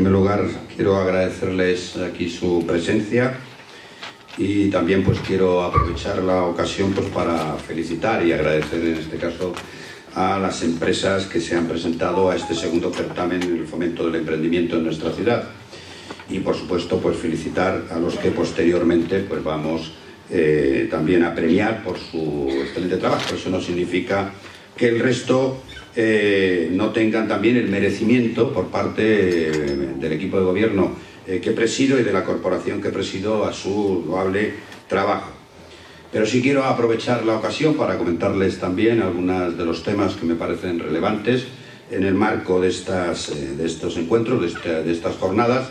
primer lugar, quiero agradecerles aquí su presencia y también pues quiero aprovechar la ocasión pues, para felicitar y agradecer en este caso a las empresas que se han presentado a este segundo certamen en el fomento del emprendimiento en nuestra ciudad y por supuesto pues felicitar a los que posteriormente pues vamos eh, también a premiar por su excelente trabajo. Eso no significa que el resto eh, no tengan también el merecimiento por parte eh, del equipo de gobierno que presido y de la corporación que presido a su loable trabajo. Pero sí quiero aprovechar la ocasión para comentarles también algunos de los temas que me parecen relevantes en el marco de, estas, de estos encuentros, de, de estas jornadas,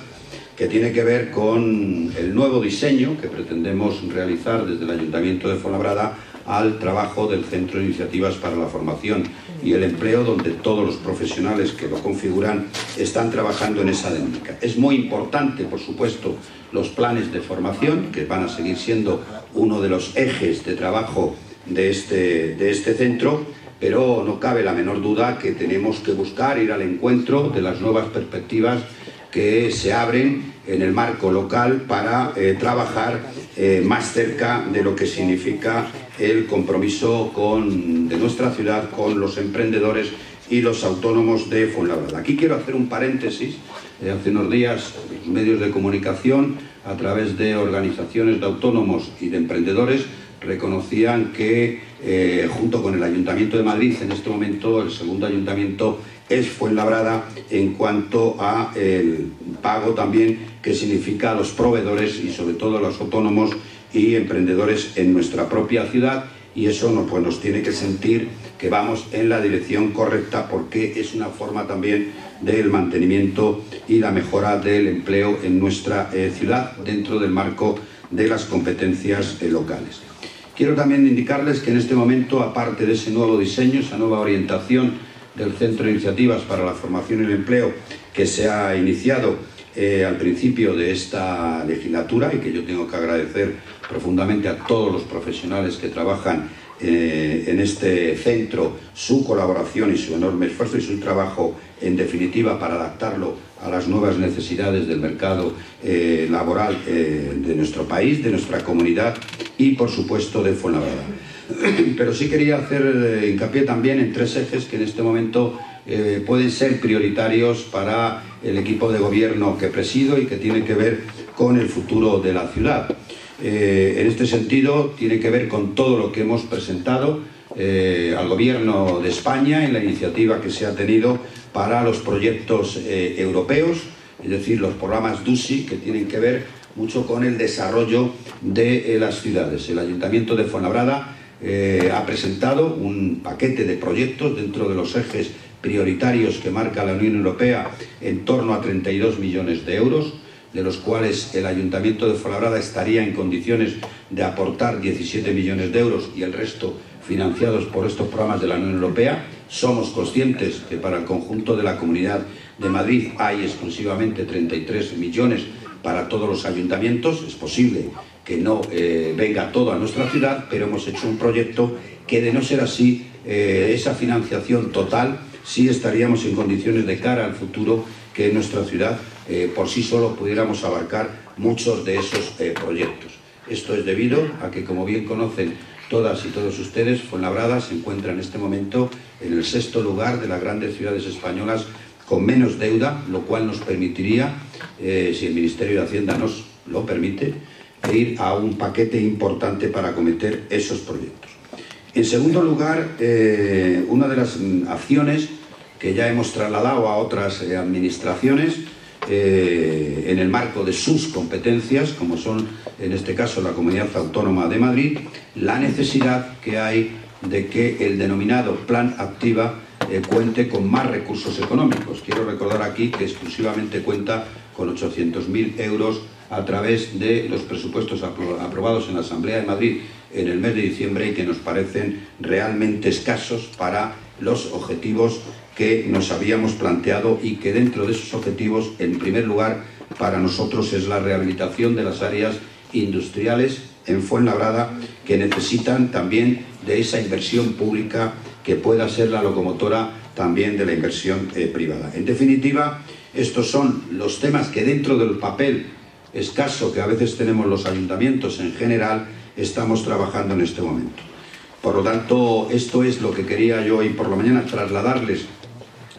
que tiene que ver con el nuevo diseño que pretendemos realizar desde el Ayuntamiento de Fuenlabrada al trabajo del Centro de Iniciativas para la Formación y el Empleo, donde todos los profesionales que lo configuran están trabajando en esa dinámica. Es muy importante, por supuesto, los planes de formación, que van a seguir siendo uno de los ejes de trabajo de este, de este centro, pero no cabe la menor duda que tenemos que buscar ir al encuentro de las nuevas perspectivas que se abren en el marco local para eh, trabajar eh, más cerca de lo que significa el compromiso con, de nuestra ciudad con los emprendedores y los autónomos de Fuenlabrada. Aquí quiero hacer un paréntesis. Eh, hace unos días los medios de comunicación, a través de organizaciones de autónomos y de emprendedores, reconocían que junto con el Ayuntamiento de Madrid, en este momento el segundo ayuntamiento es Fuenlabrada en cuanto a el pago también que significa a los proveedores y sobre todo a los autónomos y emprendedores en nuestra propia ciudad y eso no, pues, nos tiene que sentir que vamos en la dirección correcta porque es una forma también del mantenimiento y la mejora del empleo en nuestra eh, ciudad dentro del marco de las competencias eh, locales. Quiero también indicarles que en este momento, aparte de ese nuevo diseño, esa nueva orientación del Centro de Iniciativas para la Formación y el Empleo que se ha iniciado eh, al principio de esta legislatura y que yo tengo que agradecer profundamente a todos los profesionales que trabajan eh, en este centro su colaboración y su enorme esfuerzo y su trabajo en definitiva para adaptarlo a las nuevas necesidades del mercado eh, laboral de nuestro país, de nuestra comunidad y por supuesto de Fuenlabrada. pero sí quería hacer eh, hincapié también en tres ejes que en este momento eh, pueden ser prioritarios para el equipo de gobierno que presido y que tienen que ver con el futuro de la ciudad. Eh, en este sentido, tiene que ver con todo lo que hemos presentado al gobierno de España en la iniciativa que se ha tenido para los proyectos europeos, es decir, los programas DUSI, que tienen que ver mucho con el desarrollo de las ciudades. El Ayuntamiento de Fuenlabrada eh, ha presentado un paquete de proyectos dentro de los ejes prioritarios que marca la Unión Europea en torno a 32 millones de euros, de los cuales el Ayuntamiento de Fuenlabrada estaría en condiciones de aportar 17 millones de euros y el resto financiados por estos programas de la Unión Europea. Somos conscientes que para el conjunto de la Comunidad de Madrid hay exclusivamente 33 millones para todos los ayuntamientos. Es posible que no eh, venga todo a nuestra ciudad, pero hemos hecho un proyecto que de no ser así, eh, esa financiación total, sí estaríamos en condiciones de cara al futuro que nuestra ciudad eh, por sí solo pudiéramos abarcar muchos de esos proyectos. Esto es debido a que, como bien conocen todas y todos ustedes, Fuenlabrada se encuentra en este momento en el sexto lugar de las grandes ciudades españolas con menos deuda, lo cual nos permitiría, si el Ministerio de Hacienda nos lo permite, e ir a un paquete importante para acometer esos proyectos. En segundo lugar, eh, una de las mm, acciones que ya hemos trasladado a otras eh, administraciones eh, en el marco de sus competencias, como son en este caso la Comunidad Autónoma de Madrid, la necesidad que hay de que el denominado Plan Activa cuente con más recursos económicos. Quiero recordar aquí que exclusivamente cuenta con 800.000 euros a través de los presupuestos aprobados en la Asamblea de Madrid en el mes de diciembre y que nos parecen realmente escasos para los objetivos que nos habíamos planteado y que dentro de esos objetivos, en primer lugar, para nosotros es la rehabilitación de las áreas industriales en Fuenlabrada que necesitan también de esa inversión pública que pueda ser la locomotora también de la inversión eh, privada. En definitiva, Estos son los temas que dentro del papel escaso que a veces tenemos los ayuntamientos en general, estamos trabajando en este momento. Por lo tanto, esto es lo que quería yo hoy por la mañana trasladarles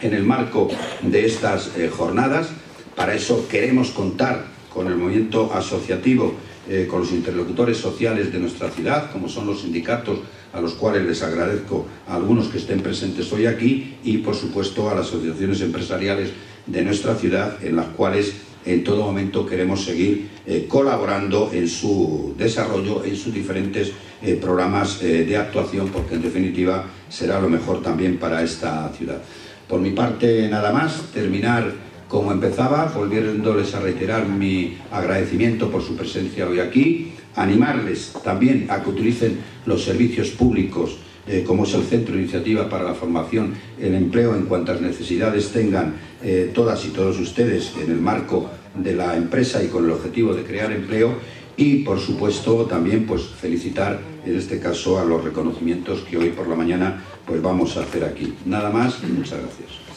en el marco de estas eh, jornadas. Para eso queremos contar con el movimiento asociativo, eh, con los interlocutores sociales de nuestra ciudad, como son los sindicatos, a los cuales les agradezco a algunos que estén presentes hoy aquí, y por supuesto a las asociaciones empresariales de nuestra ciudad, en las cuales en todo momento queremos seguir eh, colaborando en su desarrollo, en sus diferentes eh, programas eh, de actuación, porque en definitiva será lo mejor también para esta ciudad. Por mi parte, nada más, terminar como empezaba, volviéndoles a reiterar mi agradecimiento por su presencia hoy aquí, animarles también a que utilicen los servicios públicos eh, como es el Centro de Iniciativa para la Formación, el empleo en cuantas necesidades tengan eh, todas y todos ustedes en el marco de la empresa y con el objetivo de crear empleo y por supuesto también pues felicitar en este caso a los reconocimientos que hoy por la mañana pues vamos a hacer aquí. Nada más y muchas gracias.